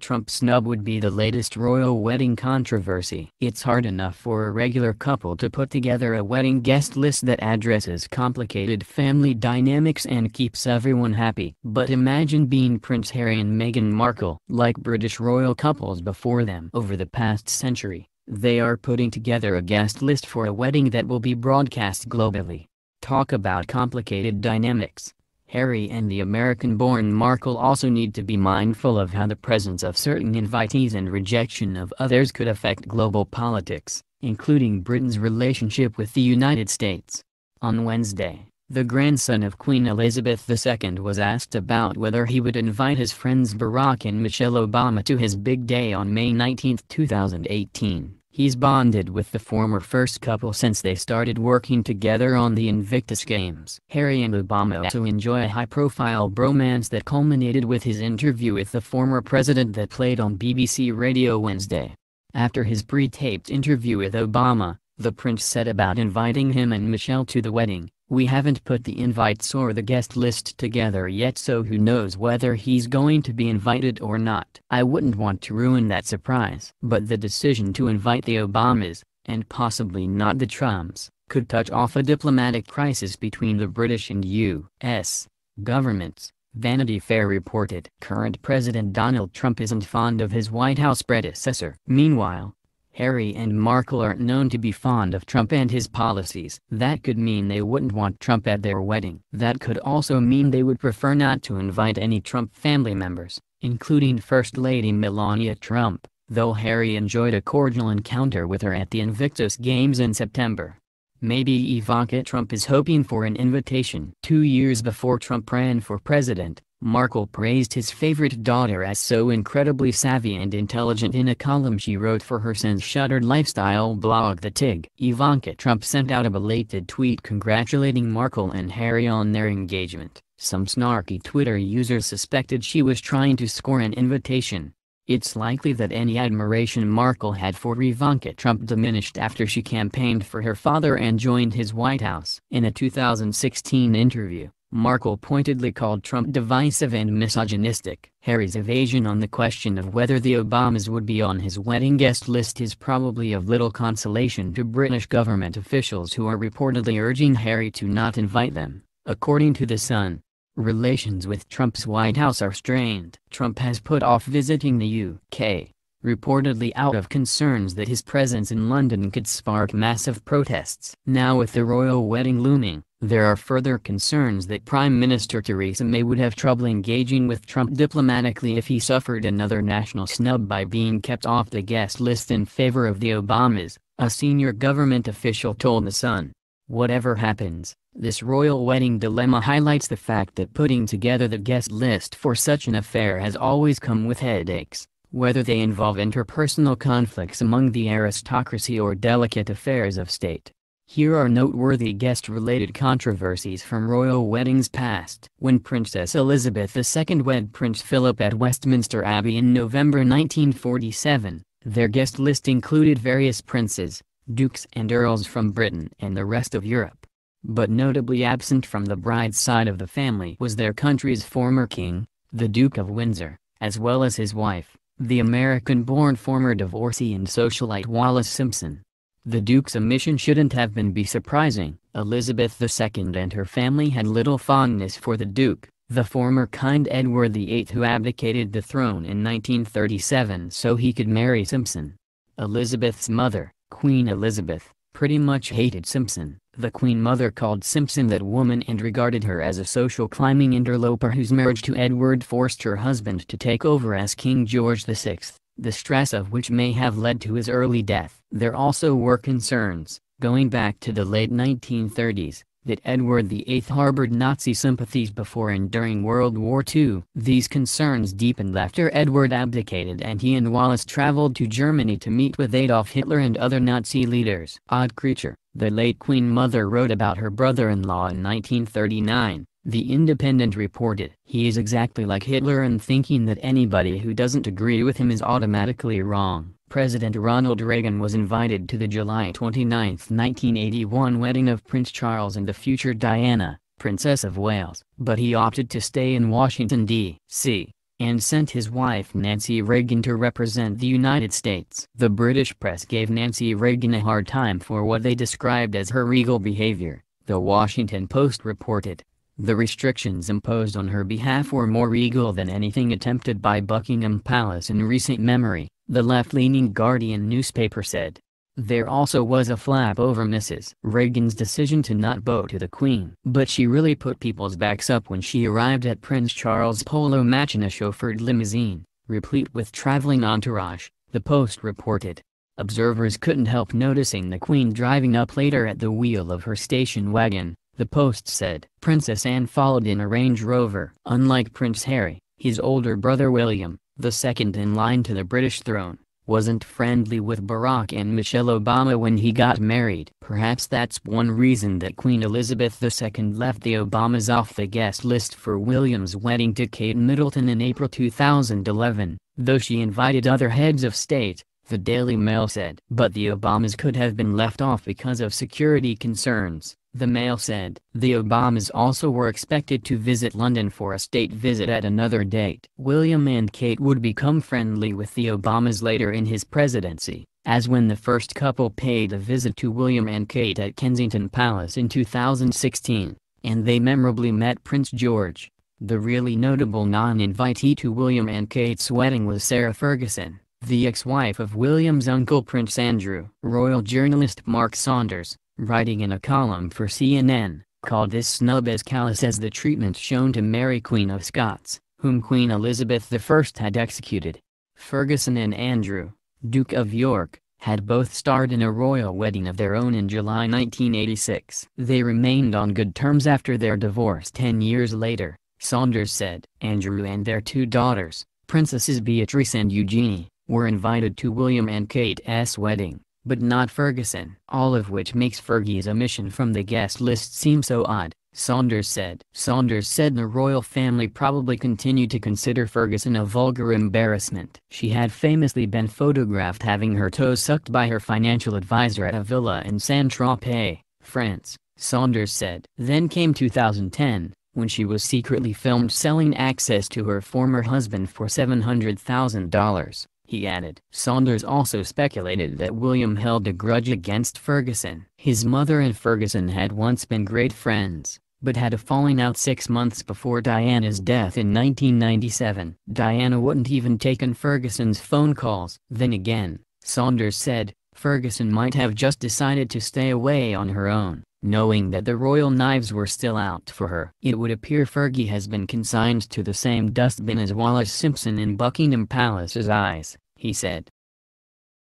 Trump's snub would be the latest royal wedding controversy. It's hard enough for a regular couple to put together a wedding guest list that addresses complicated family dynamics and keeps everyone happy. But imagine being Prince Harry and Meghan Markle. Like British royal couples before them over the past century, they are putting together a guest list for a wedding that will be broadcast globally. Talk about complicated dynamics. Harry and the American-born Markle also need to be mindful of how the presence of certain invitees and rejection of others could affect global politics, including Britain's relationship with the United States. On Wednesday, the grandson of Queen Elizabeth II was asked about whether he would invite his friends Barack and Michelle Obama to his big day on May 19, 2018. He's bonded with the former first couple since they started working together on the Invictus Games. Harry and Obama also enjoy a high-profile bromance that culminated with his interview with the former president that played on BBC Radio Wednesday. After his pre-taped interview with Obama, the prince said about inviting him and Michelle to the wedding, we haven't put the invites or the guest list together yet so who knows whether he's going to be invited or not. I wouldn't want to ruin that surprise. But the decision to invite the Obamas, and possibly not the Trumps, could touch off a diplomatic crisis between the British and U.S. governments. Vanity Fair reported. Current President Donald Trump isn't fond of his White House predecessor. Meanwhile, Harry and Markle aren't known to be fond of Trump and his policies. That could mean they wouldn't want Trump at their wedding. That could also mean they would prefer not to invite any Trump family members, including First Lady Melania Trump, though Harry enjoyed a cordial encounter with her at the Invictus Games in September. Maybe Ivanka Trump is hoping for an invitation. Two years before Trump ran for president, Markle praised his favorite daughter as so incredibly savvy and intelligent in a column she wrote for her since shuttered lifestyle blog The Tig. Ivanka Trump sent out a belated tweet congratulating Markle and Harry on their engagement. Some snarky Twitter users suspected she was trying to score an invitation. It's likely that any admiration Markle had for Ivanka Trump diminished after she campaigned for her father and joined his White House. In a 2016 interview, Markle pointedly called Trump divisive and misogynistic. Harry's evasion on the question of whether the Obamas would be on his wedding guest list is probably of little consolation to British government officials who are reportedly urging Harry to not invite them. According to The Sun, relations with Trump's White House are strained. Trump has put off visiting the UK, reportedly out of concerns that his presence in London could spark massive protests. Now with the royal wedding looming, there are further concerns that Prime Minister Theresa May would have trouble engaging with Trump diplomatically if he suffered another national snub by being kept off the guest list in favor of the Obamas, a senior government official told The Sun. Whatever happens, this royal wedding dilemma highlights the fact that putting together the guest list for such an affair has always come with headaches whether they involve interpersonal conflicts among the aristocracy or delicate affairs of state. Here are noteworthy guest-related controversies from royal weddings past. When Princess Elizabeth II wed Prince Philip at Westminster Abbey in November 1947, their guest list included various princes, dukes and earls from Britain and the rest of Europe. But notably absent from the bride's side of the family was their country's former king, the Duke of Windsor, as well as his wife, the American-born former divorcee and socialite Wallis Simpson. The Duke's omission shouldn't have been be surprising. Elizabeth II and her family had little fondness for the Duke, the former kind Edward VIII who abdicated the throne in 1937 so he could marry Simpson. Elizabeth's mother, Queen Elizabeth, pretty much hated Simpson. The Queen Mother called Simpson that woman and regarded her as a social climbing interloper whose marriage to Edward forced her husband to take over as King George VI, the stress of which may have led to his early death. There also were concerns, going back to the late 1930s, that Edward VIII harbored Nazi sympathies before and during World War II. These concerns deepened after Edward abdicated and he and Wallis traveled to Germany to meet with Adolf Hitler and other Nazi leaders. Odd creature, the late Queen Mother wrote about her brother-in-law in 1939. The Independent reported, he is exactly like Hitler in thinking that anybody who doesn't agree with him is automatically wrong. President Ronald Reagan was invited to the July 29, 1981 wedding of Prince Charles and the future Diana, Princess of Wales, but he opted to stay in Washington, D.C. and sent his wife Nancy Reagan to represent the United States. The British press gave Nancy Reagan a hard time for what they described as her regal behavior, the Washington Post reported. The restrictions imposed on her behalf were more regal than anything attempted by Buckingham Palace in recent memory, the left-leaning Guardian newspaper said. There also was a flap over Mrs. Reagan's decision to not bow to the Queen. But she really put people's backs up when she arrived at Prince Charles' polo match in a chauffeured limousine, replete with traveling entourage, the Post reported. Observers couldn't help noticing the Queen driving up later at the wheel of her station wagon, the Post said. Princess Anne followed in a Range Rover. Unlike Prince Harry, his older brother William, the second in line to the British throne, wasn't friendly with Barack and Michelle Obama when he got married. Perhaps that's one reason that Queen Elizabeth II left the Obamas off the guest list for William's wedding to Kate Middleton in April 2011, though she invited other heads of state, the Daily Mail said. But the Obamas could have been left off because of security concerns. The Mail said, the Obamas also were expected to visit London for a state visit at another date. William and Kate would become friendly with the Obamas later in his presidency, as when the first couple paid a visit to William and Kate at Kensington Palace in 2016, and they memorably met Prince George. The really notable non-invitee to William and Kate's wedding was Sarah Ferguson, the ex-wife of William's uncle Prince Andrew. Royal journalist Mark Saunders, writing in a column for CNN, called this snub as callous as the treatment shown to Mary Queen of Scots, whom Queen Elizabeth I had executed. Ferguson and Andrew, Duke of York, had both starred in a royal wedding of their own in July 1986. They remained on good terms after their divorce ten years later, Saunders said. Andrew and their two daughters, Princesses Beatrice and Eugenie, were invited to William and Kate's wedding but not Ferguson. All of which makes Fergie's omission from the guest list seem so odd, Saunders said. Saunders said the royal family probably continued to consider Ferguson a vulgar embarrassment. She had famously been photographed having her toes sucked by her financial advisor at a villa in Saint-Tropez, France, Saunders said. Then came 2010, when she was secretly filmed selling access to her former husband for $700,000 he added. Saunders also speculated that William held a grudge against Ferguson. His mother and Ferguson had once been great friends, but had a falling out six months before Diana's death in 1997. Diana wouldn't even taken Ferguson's phone calls. Then again, Saunders said, Ferguson might have just decided to stay away on her own, knowing that the royal knives were still out for her. It would appear Fergie has been consigned to the same dustbin as Wallis Simpson in Buckingham Palace's eyes he said.